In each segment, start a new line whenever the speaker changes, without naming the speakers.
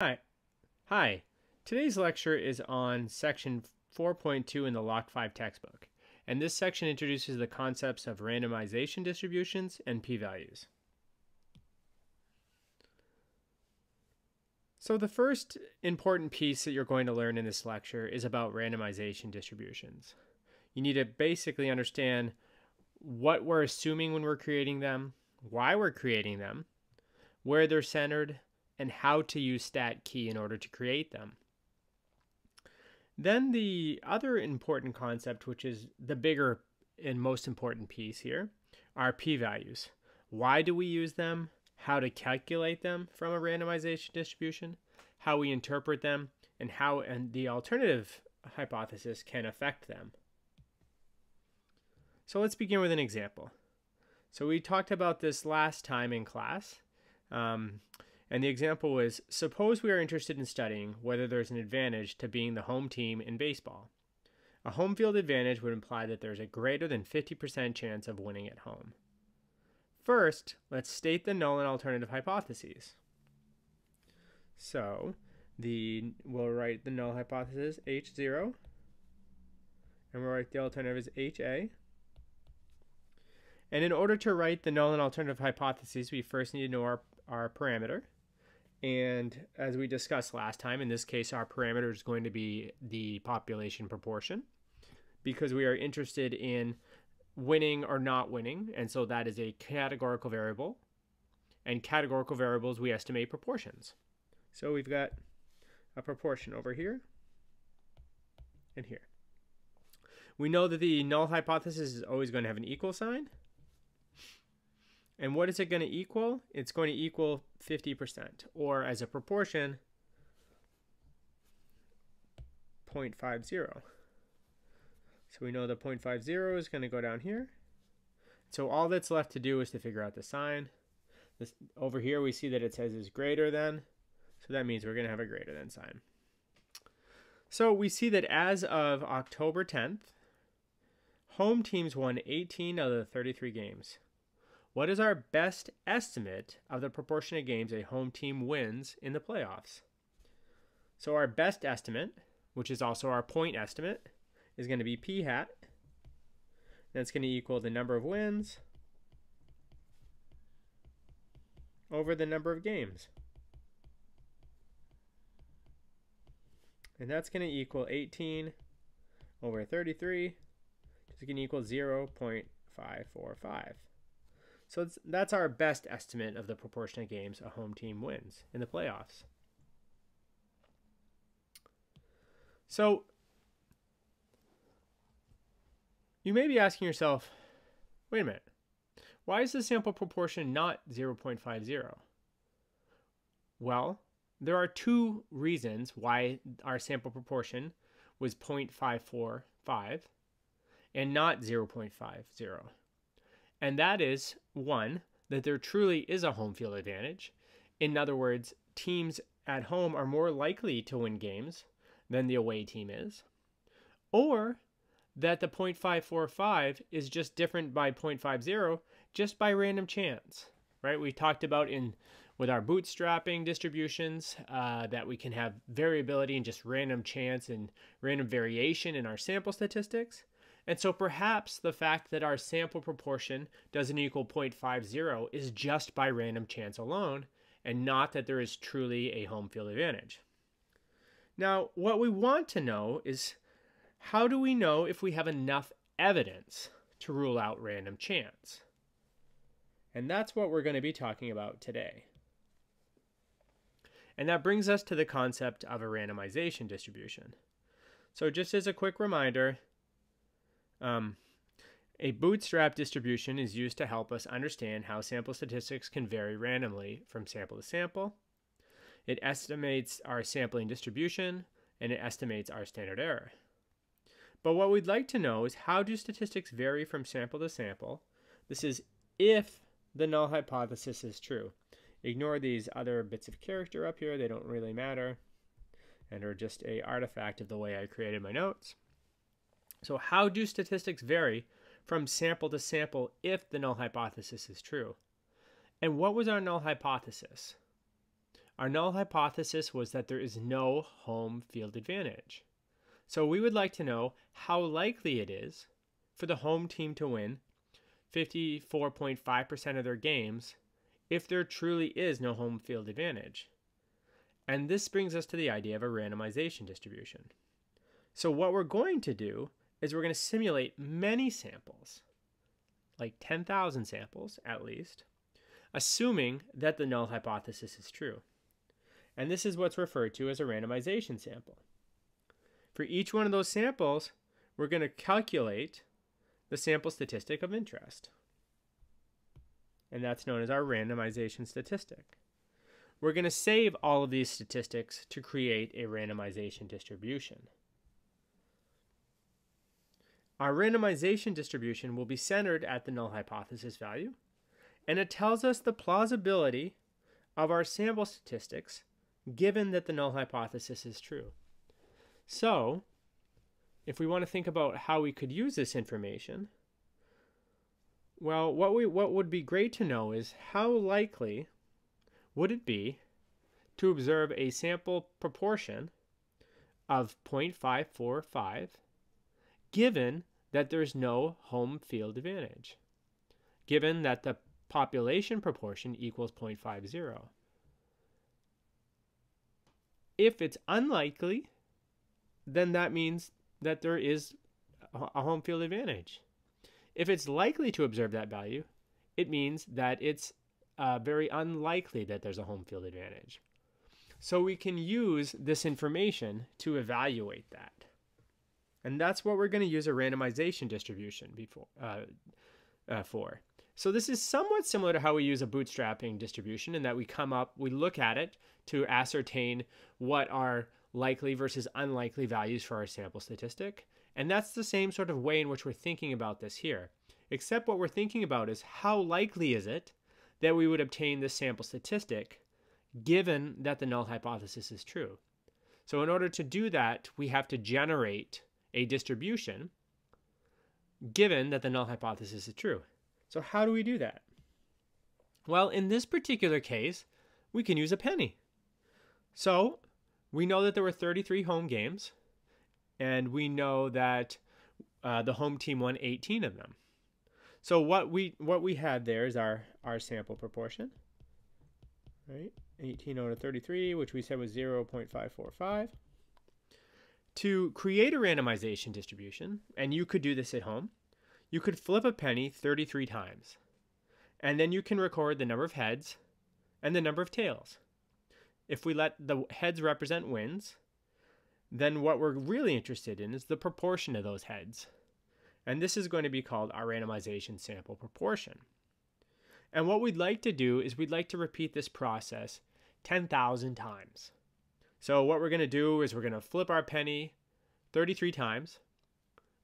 Hi. Hi. Today's lecture is on section 4.2 in the Lock 5 textbook, and this section introduces the concepts of randomization distributions and p-values. So the first important piece that you're going to learn in this lecture is about randomization distributions. You need to basically understand what we're assuming when we're creating them, why we're creating them, where they're centered, and how to use StatKey in order to create them. Then the other important concept, which is the bigger and most important piece here, are p-values. Why do we use them? How to calculate them from a randomization distribution, how we interpret them, and how and the alternative hypothesis can affect them. So let's begin with an example. So we talked about this last time in class. Um, and the example was suppose we are interested in studying whether there's an advantage to being the home team in baseball. A home field advantage would imply that there's a greater than 50% chance of winning at home. First, let's state the null and alternative hypotheses. So, the we'll write the null hypothesis H0 and we'll write the alternative as HA. And in order to write the null and alternative hypotheses, we first need to know our, our parameter. And as we discussed last time, in this case, our parameter is going to be the population proportion because we are interested in winning or not winning. And so that is a categorical variable. And categorical variables, we estimate proportions. So we've got a proportion over here and here. We know that the null hypothesis is always going to have an equal sign. And what is it going to equal? It's going to equal 50%, or as a proportion, 0.50. So we know the 0.50 is going to go down here. So all that's left to do is to figure out the sign. This, over here we see that it says is greater than, so that means we're going to have a greater than sign. So we see that as of October 10th, home teams won 18 out of the 33 games. What is our best estimate of the proportion of games a home team wins in the playoffs? So our best estimate, which is also our point estimate, is going to be p hat. That's going to equal the number of wins over the number of games. And that's going to equal 18 over 33, which is going to equal 0.545. So that's our best estimate of the proportion of games a home team wins in the playoffs. So you may be asking yourself, wait a minute, why is the sample proportion not 0.50? Well, there are two reasons why our sample proportion was 0.545 and not 0.50. And that is one, that there truly is a home field advantage. In other words, teams at home are more likely to win games than the away team is. Or that the 0.545 is just different by 0.50 just by random chance, right? We talked about in with our bootstrapping distributions uh, that we can have variability and just random chance and random variation in our sample statistics. And so perhaps the fact that our sample proportion doesn't equal 0.50 is just by random chance alone, and not that there is truly a home field advantage. Now, what we want to know is how do we know if we have enough evidence to rule out random chance? And that's what we're going to be talking about today. And that brings us to the concept of a randomization distribution. So just as a quick reminder, um, a bootstrap distribution is used to help us understand how sample statistics can vary randomly from sample to sample. It estimates our sampling distribution and it estimates our standard error. But what we'd like to know is how do statistics vary from sample to sample? This is if the null hypothesis is true. Ignore these other bits of character up here, they don't really matter and are just a artifact of the way I created my notes. So how do statistics vary from sample to sample if the null hypothesis is true? And what was our null hypothesis? our null hypothesis was that there is no home field advantage. So we would like to know how likely it is for the home team to win 54.5% of their games if there truly is no home field advantage. And this brings us to the idea of a randomization distribution. So what we're going to do is we're going to simulate many samples, like 10,000 samples at least, assuming that the null hypothesis is true. And this is what's referred to as a randomization sample. For each one of those samples, we're going to calculate the sample statistic of interest. And that's known as our randomization statistic. We're going to save all of these statistics to create a randomization distribution. Our randomization distribution will be centered at the null hypothesis value, and it tells us the plausibility of our sample statistics given that the null hypothesis is true. So, if we want to think about how we could use this information, well, what we what would be great to know is how likely would it be to observe a sample proportion of 0.545 given that there's no home field advantage, given that the population proportion equals 0.50. If it's unlikely, then that means that there is a home field advantage. If it's likely to observe that value, it means that it's uh, very unlikely that there's a home field advantage. So we can use this information to evaluate that. And that's what we're going to use a randomization distribution before, uh, uh, for. So this is somewhat similar to how we use a bootstrapping distribution in that we come up, we look at it to ascertain what are likely versus unlikely values for our sample statistic. And that's the same sort of way in which we're thinking about this here. Except what we're thinking about is how likely is it that we would obtain this sample statistic given that the null hypothesis is true. So in order to do that, we have to generate a distribution given that the null hypothesis is true. So how do we do that? Well, in this particular case, we can use a penny. So we know that there were 33 home games, and we know that uh, the home team won 18 of them. So what we what we had there is our our sample proportion, right? 18 out of 33, which we said was 0.545 to create a randomization distribution, and you could do this at home, you could flip a penny 33 times. And then you can record the number of heads and the number of tails. If we let the heads represent wins, then what we're really interested in is the proportion of those heads. And this is going to be called our randomization sample proportion. And what we'd like to do is we'd like to repeat this process 10,000 times. So what we're going to do is we're going to flip our penny 33 times,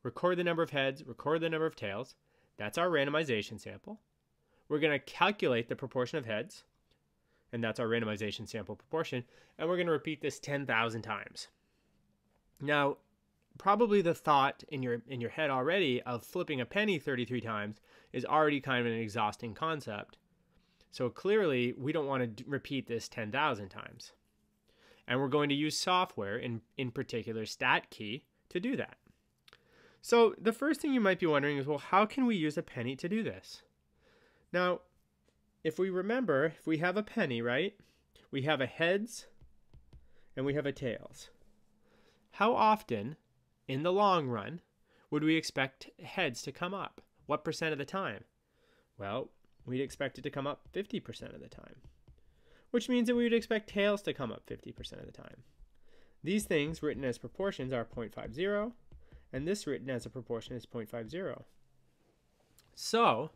record the number of heads, record the number of tails. That's our randomization sample. We're going to calculate the proportion of heads, and that's our randomization sample proportion, and we're going to repeat this 10,000 times. Now, probably the thought in your in your head already of flipping a penny 33 times is already kind of an exhausting concept. So clearly, we don't want to repeat this 10,000 times. And we're going to use software, in, in particular StatKey, to do that. So the first thing you might be wondering is, well, how can we use a penny to do this? Now, if we remember, if we have a penny, right, we have a heads and we have a tails. How often, in the long run, would we expect heads to come up? What percent of the time? Well, we'd expect it to come up 50% of the time which means that we would expect tails to come up 50% of the time. These things written as proportions are 0.50, and this written as a proportion is 0.50. So,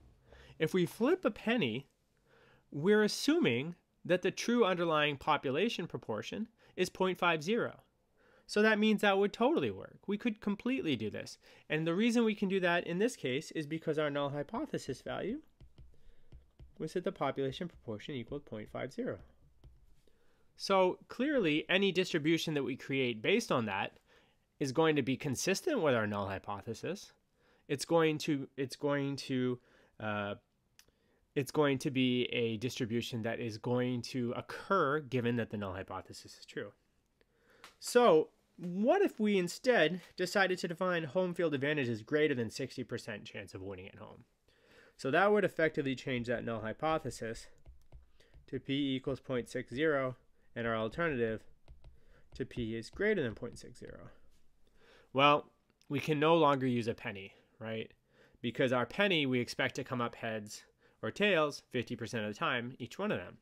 if we flip a penny, we're assuming that the true underlying population proportion is 0.50. So that means that would totally work. We could completely do this. And the reason we can do that in this case is because our null hypothesis value was that the population proportion equaled 0.50. So clearly, any distribution that we create based on that is going to be consistent with our null hypothesis. It's going to it's going to uh, it's going to be a distribution that is going to occur given that the null hypothesis is true. So what if we instead decided to define home field advantage as greater than 60% chance of winning at home? So that would effectively change that null hypothesis to p equals 0.60 and our alternative to p is greater than 0.60. Well, we can no longer use a penny, right? Because our penny we expect to come up heads or tails 50% of the time, each one of them.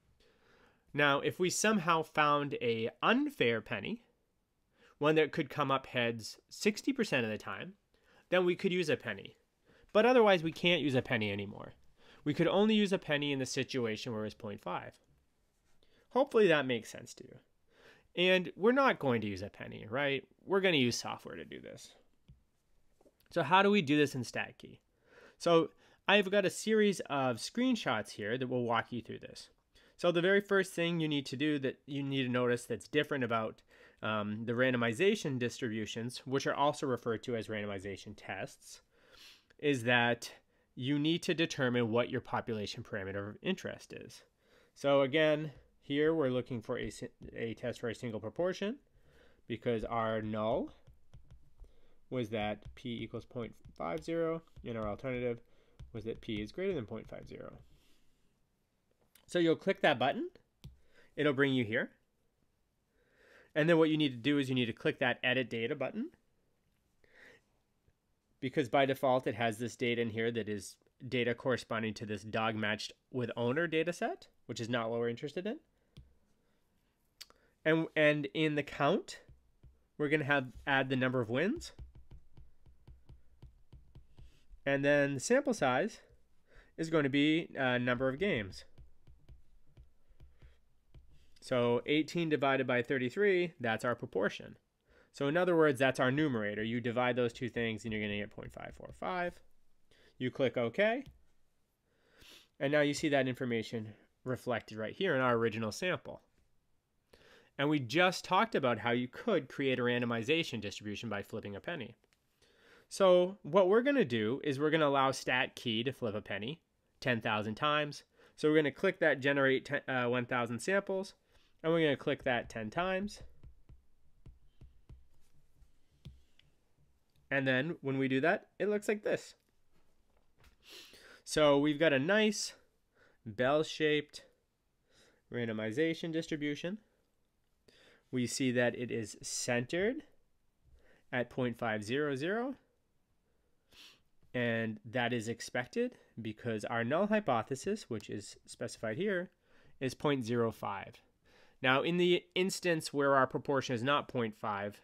Now, if we somehow found a unfair penny, one that could come up heads 60% of the time, then we could use a penny. But otherwise, we can't use a penny anymore. We could only use a penny in the situation where it's 0.5. Hopefully that makes sense to you. And we're not going to use a penny, right? We're going to use software to do this. So how do we do this in StatKey? So I've got a series of screenshots here that will walk you through this. So the very first thing you need to do that you need to notice that's different about um, the randomization distributions, which are also referred to as randomization tests, is that you need to determine what your population parameter of interest is. So again, here we're looking for a, a test for a single proportion because our null was that p equals 0.50 and our alternative was that p is greater than 0.50. So you'll click that button. It'll bring you here. And then what you need to do is you need to click that edit data button. Because by default it has this data in here that is data corresponding to this dog matched with owner data set, which is not what we're interested in. And and in the count, we're going to have add the number of wins. And then the sample size is going to be a uh, number of games. So 18 divided by 33, that's our proportion. So in other words, that's our numerator. You divide those two things and you're going to get 0.545. You click OK. And now you see that information reflected right here in our original sample. And we just talked about how you could create a randomization distribution by flipping a penny. So what we're going to do is we're going to allow StatKey to flip a penny 10,000 times. So we're going to click that generate 10, uh, 1,000 samples and we're going to click that 10 times. And then when we do that, it looks like this. So we've got a nice bell-shaped randomization distribution. We see that it is centered at 0.500 and that is expected because our null hypothesis, which is specified here, is 0.05. Now, in the instance where our proportion is not 0.5,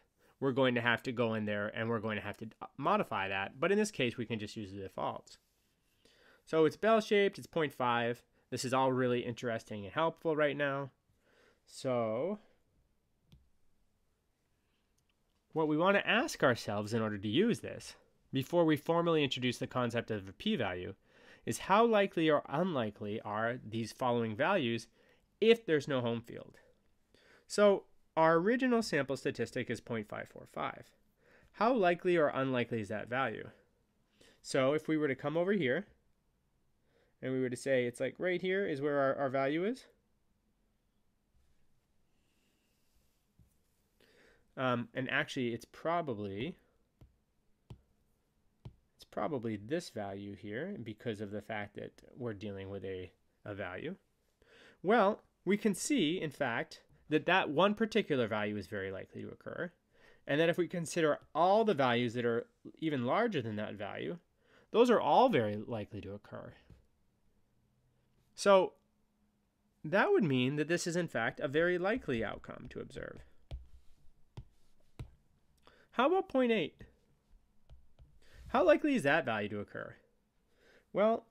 we're going to have to go in there and we're going to have to modify that. But in this case, we can just use the default. So it's bell-shaped, it's 0.5. This is all really interesting and helpful right now. So what we want to ask ourselves in order to use this, before we formally introduce the concept of a p-value, is how likely or unlikely are these following values if there's no home field. So our original sample statistic is 0.545. How likely or unlikely is that value? So if we were to come over here and we were to say it's like right here is where our, our value is. Um, and actually it's probably it's probably this value here because of the fact that we're dealing with a, a value. Well, we can see, in fact, that that one particular value is very likely to occur. And that if we consider all the values that are even larger than that value, those are all very likely to occur. So that would mean that this is in fact a very likely outcome to observe. How about 0.8? How likely is that value to occur? Well,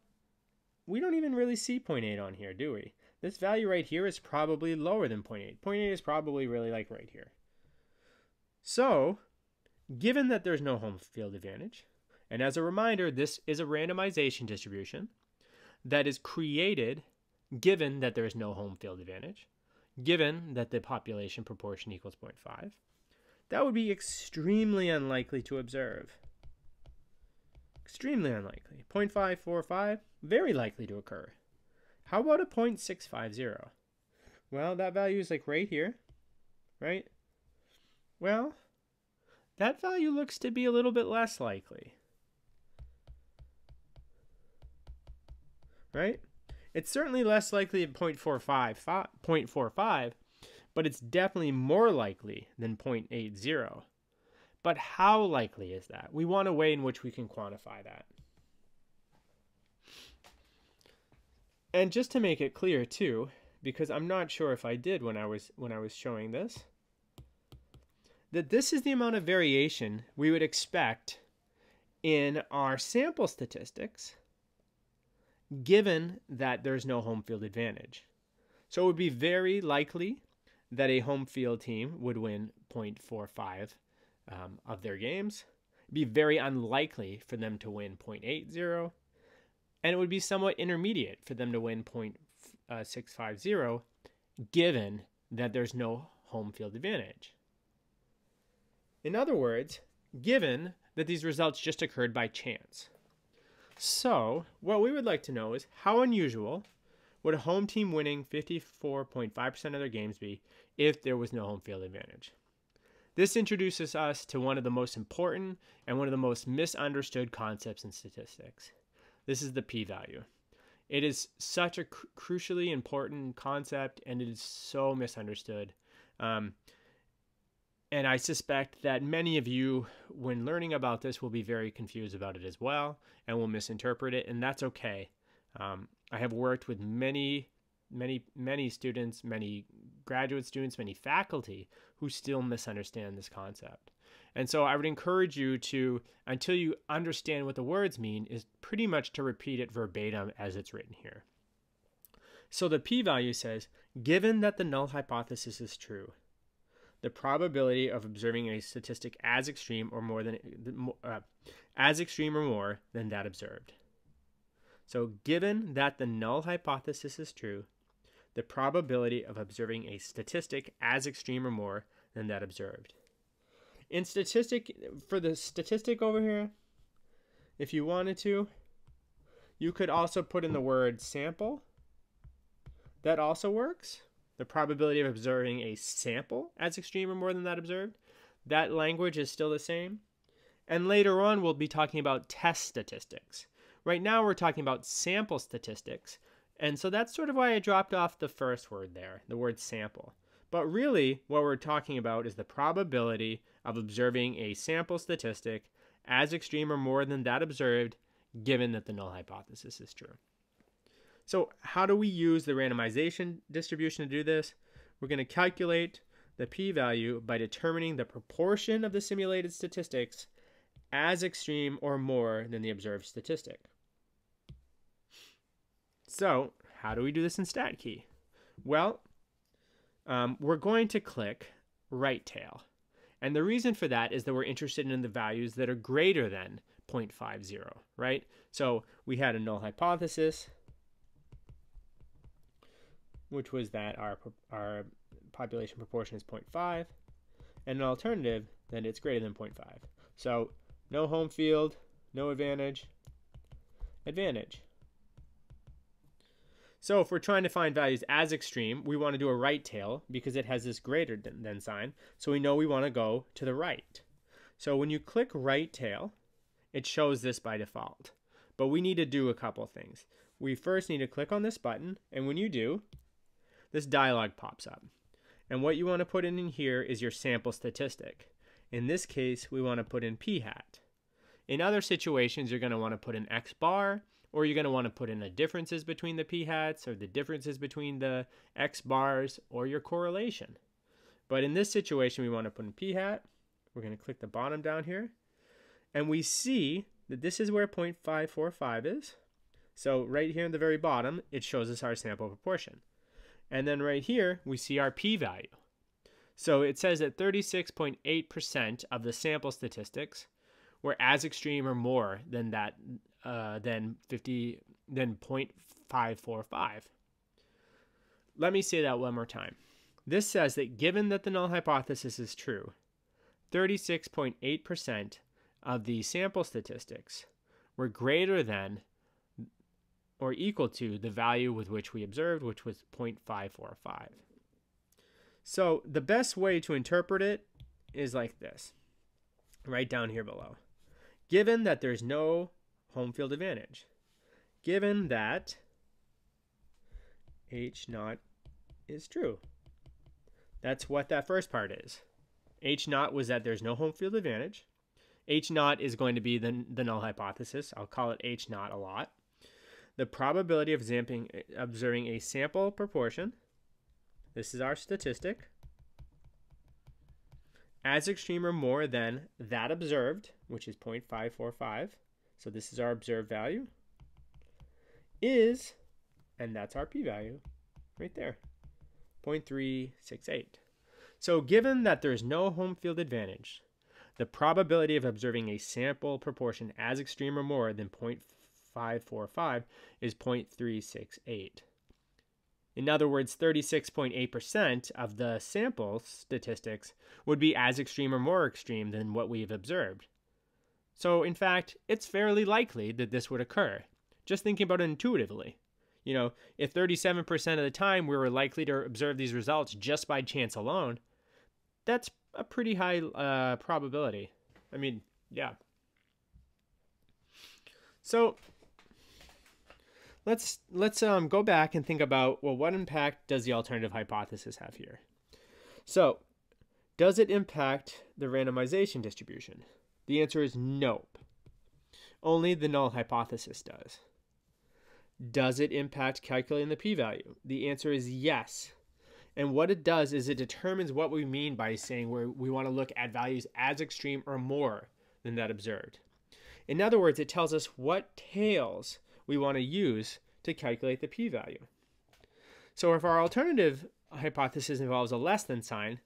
we don't even really see 0.8 on here, do we? This value right here is probably lower than 0.8. 0.8 is probably really like right here. So, given that there's no home field advantage, and as a reminder, this is a randomization distribution that is created given that there is no home field advantage, given that the population proportion equals 0.5, that would be extremely unlikely to observe. Extremely unlikely. 0.545, very likely to occur. How about a 0.650? Well, that value is like right here, right? Well, that value looks to be a little bit less likely. Right? It's certainly less likely at 0.45, 0.45, but it's definitely more likely than 0.80. But how likely is that? We want a way in which we can quantify that. And just to make it clear too, because I'm not sure if I did when I was when I was showing this, that this is the amount of variation we would expect in our sample statistics given that there's no home field advantage. So it would be very likely that a home field team would win 0.45 um, of their games. It'd be very unlikely for them to win 0.80, and it would be somewhat intermediate for them to win uh, 0.650, given that there's no home field advantage. In other words, given that these results just occurred by chance. So, what we would like to know is how unusual would a home team winning 54.5% of their games be if there was no home field advantage? This introduces us to one of the most important and one of the most misunderstood concepts in statistics. This is the p value. It is such a cr- crucially important concept and it is so misunderstood. Um, and I suspect that many of you, when learning about this, will be very confused about it as well and will misinterpret it, and that's okay. Um, I have worked with many, many, many students, many graduate students, many faculty who still misunderstand this concept. And so I would encourage you to, until you understand what the words mean, is pretty much to repeat it verbatim as it's written here. So the p value says, given that the null hypothesis is true, the probability of observing a statistic as extreme or more than uh, as extreme or more than that observed. So, given that the null hypothesis is true, the probability of observing a statistic as extreme or more than that observed. In statistic, for the statistic over here, if you wanted to, you could also put in the word sample. That also works the probability of observing a sample as extreme or more than that observed. That language is still the same. And later on, we'll be talking about test statistics. Right now, we're talking about sample statistics. And so that's sort of why I dropped off the first word there, the word sample. But really, what we're talking about is the probability of observing a sample statistic as extreme or more than that observed, given that the null hypothesis is true. So how do we use the randomization distribution to do this? We're going to calculate the p-value by determining the proportion of the simulated statistics as extreme or more than the observed statistic. So how do we do this in StatKey? Well, um, we're going to click right tail. And the reason for that is that we're interested in the values that are greater than 0.50, right? So we had a null hypothesis, which was that our, our population proportion is 0.5, and an alternative that it's greater than 0.5. So no home field, no advantage, advantage. So if we're trying to find values as extreme, we want to do a right tail because it has this greater than sign. So we know we want to go to the right. So when you click right tail, it shows this by default. But we need to do a couple things. We first need to click on this button, and when you do, this dialog pops up. And what you want to put in here is your sample statistic. In this case, we want to put in p hat. In other situations, you're going to want to put in x bar, or you're going to want to put in the differences between the p hats, or the differences between the x bars, or your correlation. But in this situation, we want to put in p hat. We're going to click the bottom down here, and we see that this is where 0.545 is. So right here in the very bottom, it shows us our sample proportion. And then right here, we see our p-value. So it says that 36.8% of the sample statistics were as extreme or more than that uh, than 50 than 0.545. Let me say that one more time. This says that given that the null hypothesis is true, 36.8% of the sample statistics were greater than or equal to the value with which we observed, which was 0.545. So the best way to interpret it is like this, right down here below. Given that there's no home field advantage, given that H naught is true. That's what that first part is. H naught was that there's no home field advantage. H naught is going to be the, the null hypothesis. I'll call it H naught a lot. The probability of zamping, observing a sample proportion, this is our statistic, as extreme or more than that observed, which is 0.545, so this is our observed value, is, and that's our p-value right there, 0.368. So given that there's no home field advantage, the probability of observing a sample proportion as extreme or more than 0.545 is 0.368. In other words, 36.8% of the sample statistics would be as extreme or more extreme than what we've observed. So, in fact, it's fairly likely that this would occur. Just thinking about it intuitively. You know, if 37% of the time we were likely to observe these results just by chance alone, that's a pretty high uh, probability. I mean, yeah. So let's let's um, go back and think about well, what impact does the alternative hypothesis have here? So, does it impact the randomization distribution? The answer is nope. Only the null hypothesis does. Does it impact calculating the p-value? The answer is yes. And what it does is it determines what we mean by saying where we want to look at values as extreme or more than that observed. In other words, it tells us what tails we want to use to calculate the p-value. So if our alternative hypothesis involves a less than sign,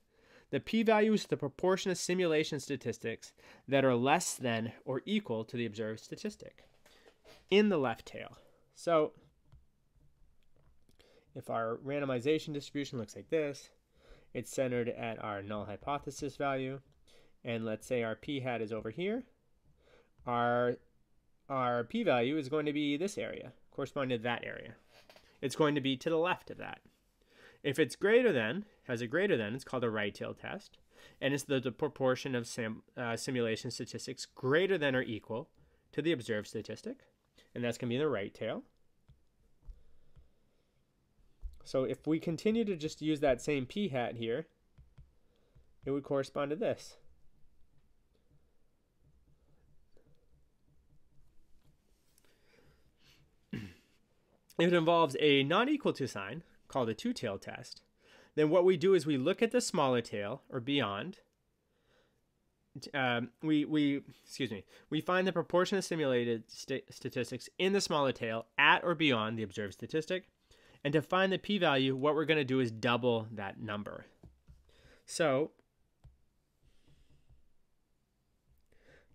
the p-value is the proportion of simulation statistics that are less than or equal to the observed statistic in the left tail. So if our randomization distribution looks like this, it's centered at our null hypothesis value, and let's say our p hat is over here, our, our p-value is going to be this area, corresponding to that area. It's going to be to the left of that. If it's greater than, has a greater than, it's called a right tail test, and it's the, the proportion of sim, uh, simulation statistics greater than or equal to the observed statistic, and that's going to be the right tail. So if we continue to just use that same p hat here, it would correspond to this. it involves a non-equal to sign, called a two-tailed test, then what we do is we look at the smaller tail, or beyond, um, we we excuse me we find the proportion of simulated st statistics in the smaller tail at or beyond the observed statistic. And to find the p-value, what we're going to do is double that number. So,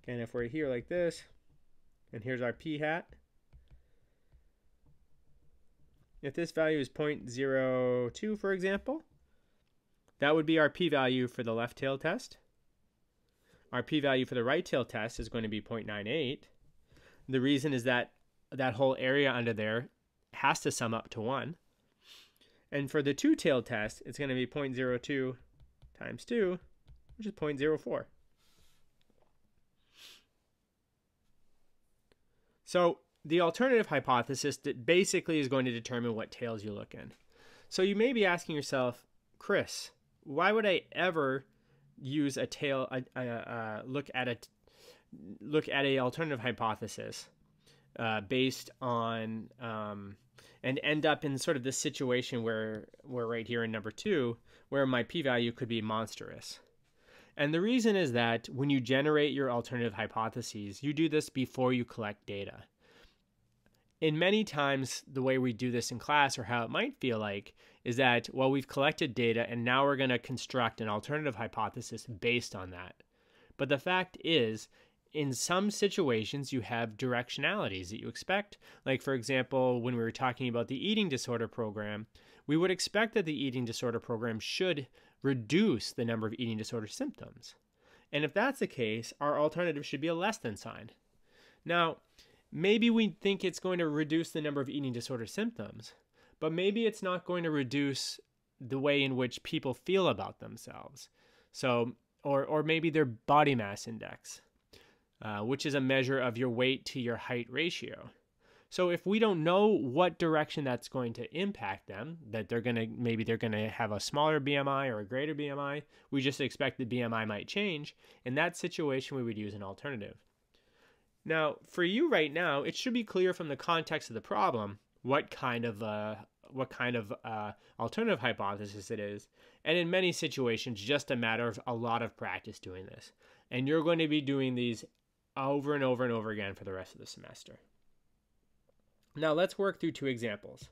again, if we're here like this, and here's our p hat, if this value is 0.02, for example, that would be our p-value for the left tail test. Our p-value for the right tail test is going to be 0.98. The reason is that that whole area under there has to sum up to 1. And for the two-tailed test, it's going to be 0.02 times 2, which is 0.04. So the alternative hypothesis that basically is going to determine what tails you look in. So you may be asking yourself, Chris, why would I ever use a tail, look at a look at a alternative hypothesis uh, based on um, and end up in sort of this situation where we're right here in number two, where my p-value could be monstrous. And the reason is that when you generate your alternative hypotheses, you do this before you collect data. In many times, the way we do this in class, or how it might feel like, is that, well, we've collected data and now we're going to construct an alternative hypothesis based on that. But the fact is, in some situations you have directionalities that you expect. Like, for example, when we were talking about the eating disorder program, we would expect that the eating disorder program should reduce the number of eating disorder symptoms. And if that's the case, our alternative should be a less than sign. Now, maybe we think it's going to reduce the number of eating disorder symptoms, but maybe it's not going to reduce the way in which people feel about themselves. So, or, or maybe their body mass index, uh, which is a measure of your weight to your height ratio. So if we don't know what direction that's going to impact them, that they're going to maybe they're going to have a smaller BMI or a greater BMI, we just expect the BMI might change. In that situation, we would use an alternative. Now, for you right now, it should be clear from the context of the problem what kind of uh, what kind of uh, alternative hypothesis it is, and in many situations, just a matter of a lot of practice doing this. And you're going to be doing these over and over and over again for the rest of the semester. Now let's work through two examples.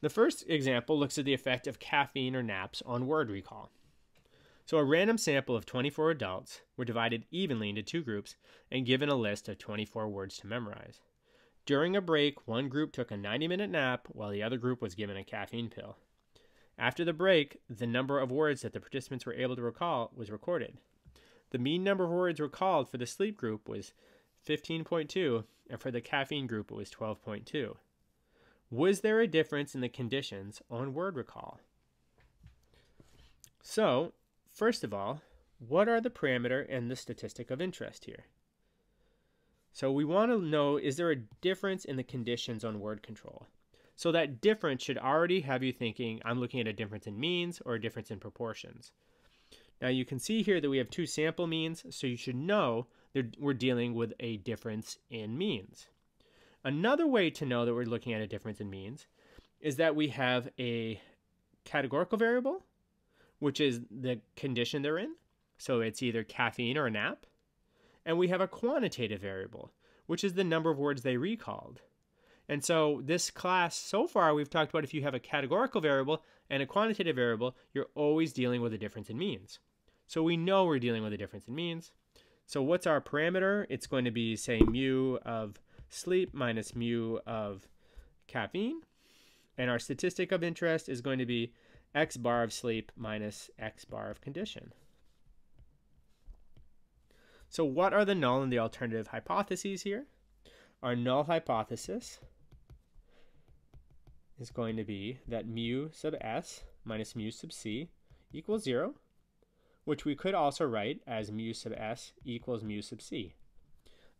The first example looks at the effect of caffeine or naps on word recall. So a random sample of 24 adults were divided evenly into two groups and given a list of 24 words to memorize. During a break, one group took a 90 minute nap while the other group was given a caffeine pill. After the break, the number of words that the participants were able to recall was recorded. The mean number of words recalled for the sleep group was 15.2 and for the caffeine group it was 12.2. Was there a difference in the conditions on word recall? So, first of all, what are the parameter and the statistic of interest here? So we want to know is there a difference in the conditions on word control? So that difference should already have you thinking I'm looking at a difference in means or a difference in proportions. Now you can see here that we have two sample means, so you should know that we're dealing with a difference in means. Another way to know that we're looking at a difference in means is that we have a categorical variable, which is the condition they're in. So it's either caffeine or a nap. And we have a quantitative variable, which is the number of words they recalled. And so this class, so far, we've talked about if you have a categorical variable and a quantitative variable, you're always dealing with a difference in means. So we know we're dealing with a difference in means. So what's our parameter? It's going to be, say, mu of sleep minus mu of caffeine. And our statistic of interest is going to be x bar of sleep minus x bar of condition. So what are the null and the alternative hypotheses here? Our null hypothesis is going to be that mu sub s minus mu sub c equals 0 which we could also write as mu sub s equals mu sub c.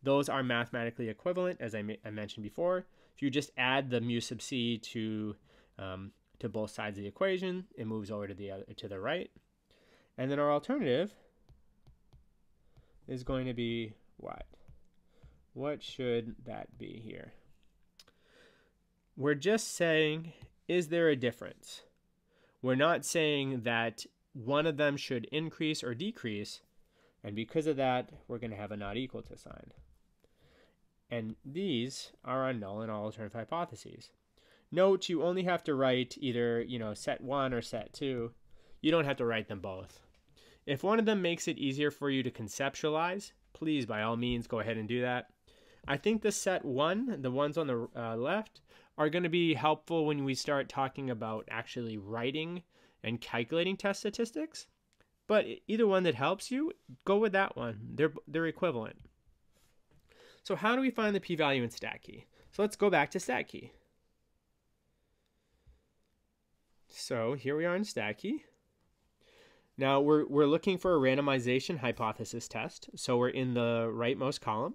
Those are mathematically equivalent, as I, I mentioned before. If you just add the mu sub c to um, to both sides of the equation, it moves over to the other, to the right. And then our alternative is going to be what? What should that be here? We're just saying, is there a difference? We're not saying that one of them should increase or decrease, and because of that, we're going to have a not equal to sign. And these are our null and alternative hypotheses. Note you only have to write either, you know, set 1 or set 2. You don't have to write them both. If one of them makes it easier for you to conceptualize, please by all means go ahead and do that. I think the set 1, the ones on the uh, left, are going to be helpful when we start talking about actually writing and calculating test statistics. But either one that helps you, go with that one. They're they're equivalent. So how do we find the p-value in StatKey? So let's go back to StatKey. So here we are in StatKey. Now we're, we're looking for a randomization hypothesis test. So we're in the rightmost column.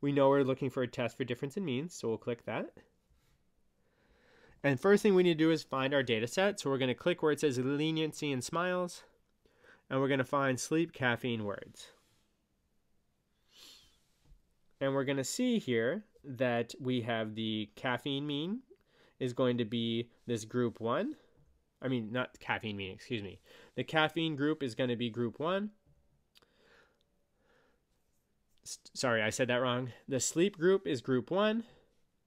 We know we're looking for a test for difference in means, so we'll click that. And first thing we need to do is find our data set. So we're going to click where it says leniency and smiles, and we're going to find sleep caffeine words. And we're going to see here that we have the caffeine mean is going to be this group one. I mean, not caffeine mean, excuse me. The caffeine group is going to be group one. S sorry, I said that wrong. The sleep group is group one,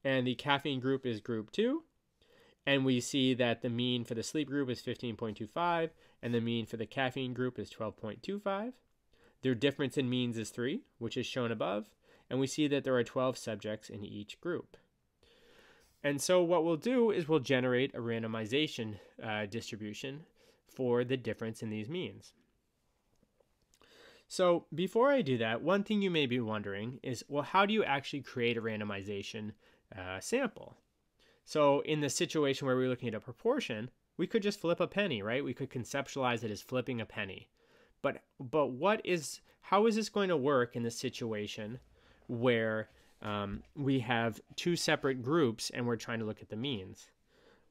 and the caffeine group is group two. And we see that the mean for the sleep group is 15.25 and the mean for the caffeine group is 12.25. Their difference in means is 3, which is shown above, and we see that there are 12 subjects in each group. And so what we'll do is we'll generate a randomization uh, distribution for the difference in these means. So before I do that, one thing you may be wondering is, well, how do you actually create a randomization uh, sample? So in the situation where we're looking at a proportion, we could just flip a penny, right? We could conceptualize it as flipping a penny. But but what is how is this going to work in the situation where um, we have two separate groups and we're trying to look at the means?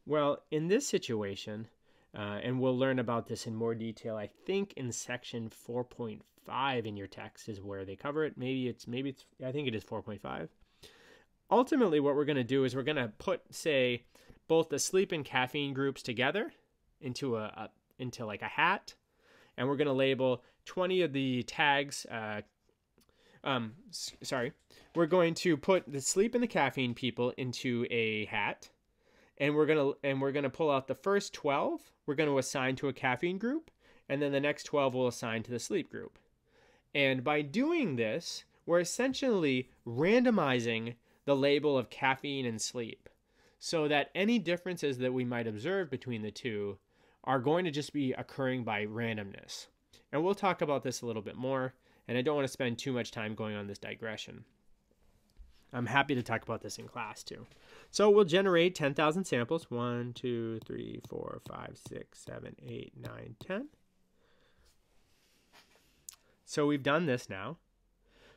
Well, in this situation, uh, and we'll learn about this in more detail. I think in section 4.5 in your text is where they cover it. Maybe it's maybe it's I think it is 4.5. Ultimately, what we're going to do is we're going to put say both the sleep and caffeine groups together into a, a into like a hat, and we're going to label 20 of the tags. Uh, um, sorry, we're going to put the sleep and the caffeine people into a hat and we're gonna and we're gonna pull out the first 12 we're going to assign to a caffeine group and then the next 12 will assign to the sleep group. And by doing this we're essentially randomizing the label of caffeine and sleep so that any differences that we might observe between the two are going to just be occurring by randomness. And we'll talk about this a little bit more and i don't want to spend too much time going on this digression I'm happy to talk about this in class too. So we'll generate 10,000 samples. 1, 2, 3, 4, 5, 6, 7, 8, 9, 10. So we've done this now.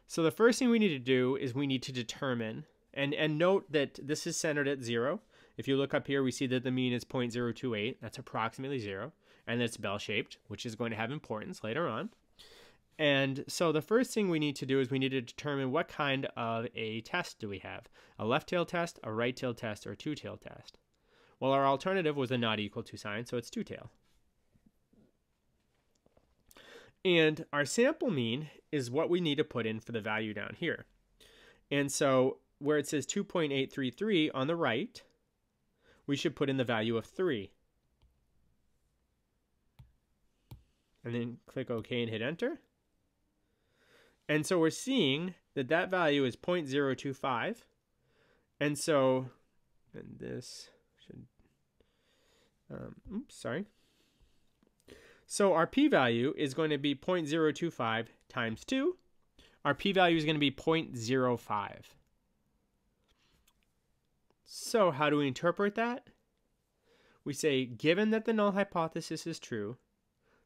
So the first thing we need to do is we need to determine, and, and note that this is centered at 0. If you look up here, we see that the mean is 0.028. That's approximately 0. And it's bell-shaped, which is going to have importance later on. And so the first thing we need to do is we need to determine what kind of a test do we have. A left tail test, a right tail test, or a two tail test. Well, our alternative was a not equal to sign, so it's two tail. And our sample mean is what we need to put in for the value down here. And so where it says 2.833 on the right, we should put in the value of 3. And then click OK and hit enter. And so we're seeing that that value is 0.025. And so, and this should, um, oops, sorry. So our p-value is going to be 0.025 times 2. Our p-value is going to be 0.05. So how do we interpret that? We say, given that the null hypothesis is true,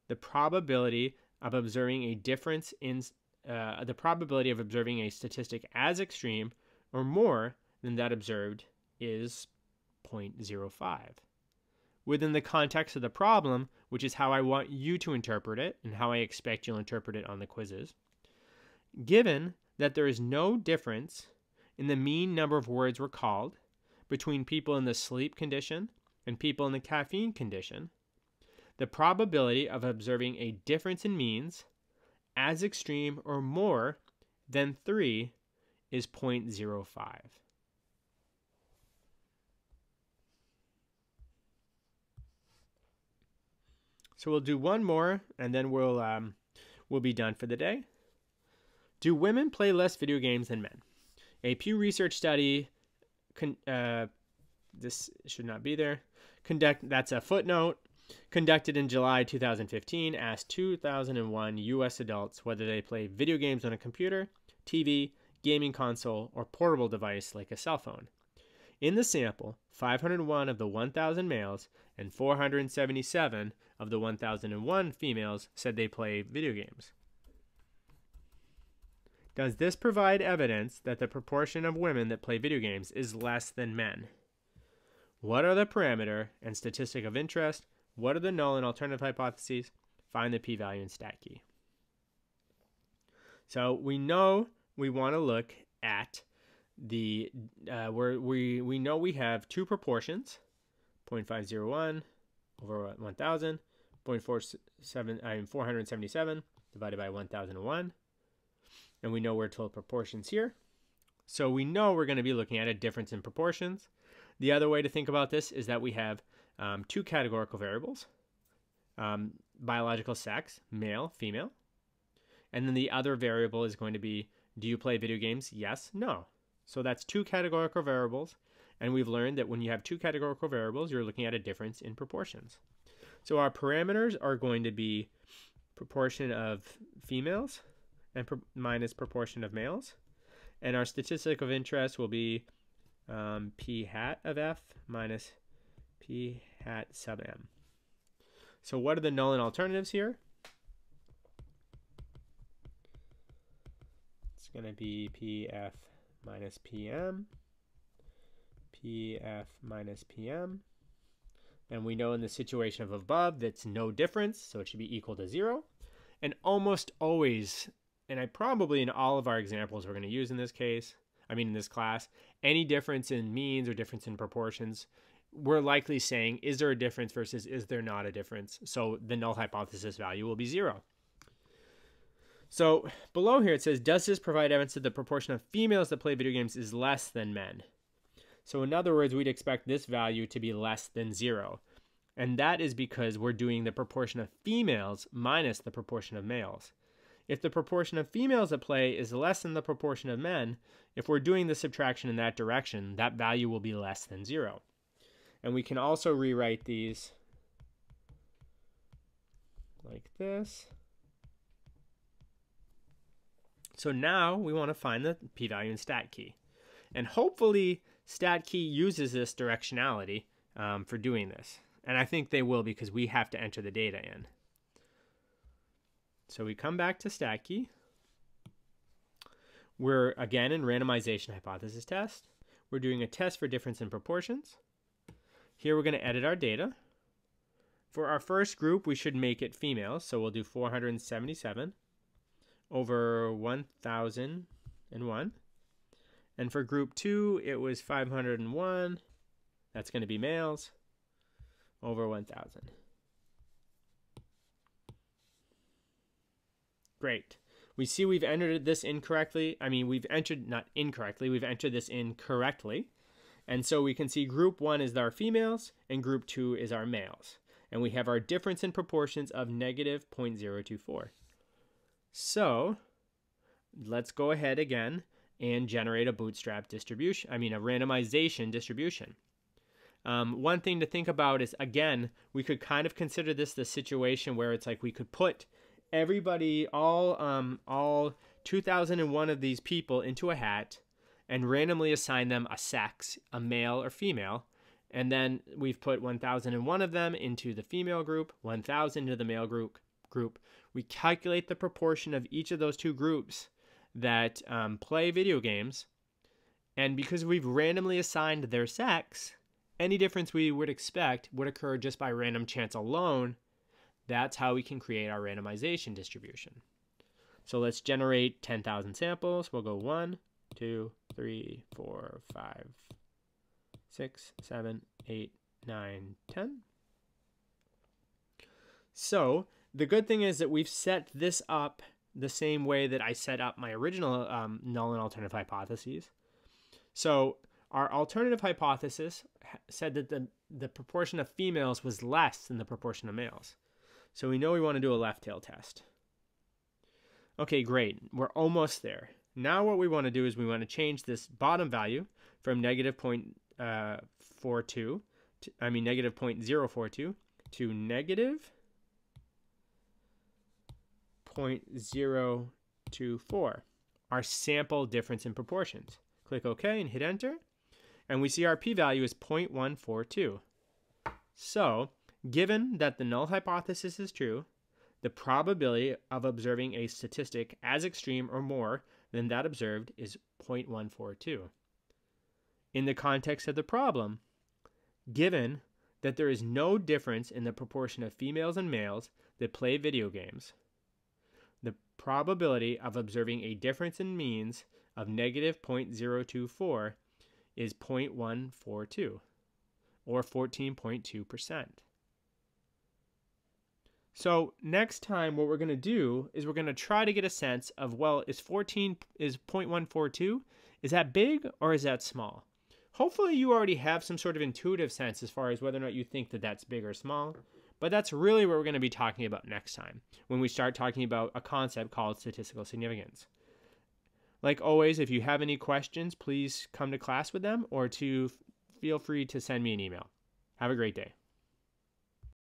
the probability of observing a difference in uh, the probability of observing a statistic as extreme or more than that observed is 0.05. Within the context of the problem, which is how I want you to interpret it and how I expect you'll interpret it on the quizzes, given that there is no difference in the mean number of words recalled between people in the sleep condition and people in the caffeine condition, the probability of observing a difference in means as extreme or more than 3 is 0.05. So we'll do one more and then we'll um, we'll be done for the day. Do women play less video games than men? A Pew Research study, con- uh, this should not be there. Conduct that's a footnote conducted in July 2015 asked 2001 US adults whether they play video games on a computer, TV, gaming console, or portable device like a cell phone. In the sample, 501 of the 1,000 males and 477 of the 1,001 females said they play video games. Does this provide evidence that the proportion of women that play video games is less than men? What are the parameter and statistic of interest what are the null and alternative hypotheses? Find the p-value and StatKey. So we know we want to look at the uh, where we we know we have two proportions 0.501 over 1000 0.47 I mean 477 divided by 1001 and we know we're total proportions here so we know we're going to be looking at a difference in proportions the other way to think about this is that we have um, two categorical variables um, biological sex, male, female. And then the other variable is going to be do you play video games? Yes, no. So that's two categorical variables. And we've learned that when you have two categorical variables, you're looking at a difference in proportions. So our parameters are going to be proportion of females and pro- minus proportion of males. And our statistic of interest will be um, p hat of f minus p hat sub m. So what are the null and alternatives here? It's going to be pf minus pm, pf minus pm. And we know in the situation of above that's no difference, so it should be equal to zero. And almost always, and I probably in all of our examples we're going to use in this case, I mean in this class, any difference in means or difference in proportions, we're likely saying is there a difference versus is there not a difference? So the null hypothesis value will be zero. So below here it says, does this provide evidence that the proportion of females that play video games is less than men? So in other words, we'd expect this value to be less than zero. And that is because we're doing the proportion of females minus the proportion of males. If the proportion of females at play is less than the proportion of men, if we're doing the subtraction in that direction, that value will be less than zero. And we can also rewrite these like this. So now we want to find the p-value in StatKey. And hopefully StatKey uses this directionality um, for doing this. And I think they will because we have to enter the data in. So we come back to StatKey. We're again in randomization hypothesis test. We're doing a test for difference in proportions. Here we're going to edit our data. For our first group, we should make it female, So we'll do 477 over 1001. And for group two, it was 501. That's going to be males over 1000. Great. We see we've entered this incorrectly. I mean, we've entered, not incorrectly, we've entered this in correctly. And so we can see group one is our females and group two is our males. And we have our difference in proportions of negative 0.024. So let's go ahead again and generate a bootstrap distribution, I mean, a randomization distribution. Um, one thing to think about is again, we could kind of consider this the situation where it's like we could put everybody, all um, all 2001 of these people into a hat and randomly assign them a sex, a male or female. And then we've put 1001 of them into the female group, 1000 into the male group, group, we calculate the proportion of each of those two groups that um, play video games. And because we've randomly assigned their sex, any difference we would expect would occur just by random chance alone. That's how we can create our randomization distribution. So let's generate 10,000 samples. We'll go 1, 2, 3, 4, 5, 6, 7, 8, 9, 10. So the good thing is that we've set this up the same way that I set up my original um, null and alternative hypotheses. So our alternative hypothesis said that the, the proportion of females was less than the proportion of males. So we know we want to do a left tail test. Okay, great. We're almost there. Now what we want to do is we want to change this bottom value from negative uh, 0.42, to, I mean negative 0.042 to negative 0.024, our sample difference in proportions. Click OK and hit enter, and we see our p-value is 0.142. So, given that the null hypothesis is true, the probability of observing a statistic as extreme or more than that observed is 0.142. In the context of the problem, given that there is no difference in the proportion of females and males that play video games, the probability of observing a difference in means of negative 0.024 is 0.142 or 14.2%. So next time what we're going to do is we're going to try to get a sense of well is 14 is 0.142 is that big or is that small? Hopefully you already have some sort of intuitive sense as far as whether or not you think that that's big or small. But that's really what we're going to be talking about next time when we start talking about a concept called statistical significance. Like always, if you have any questions, please come to class with them or to feel free to send me an email. Have a great day.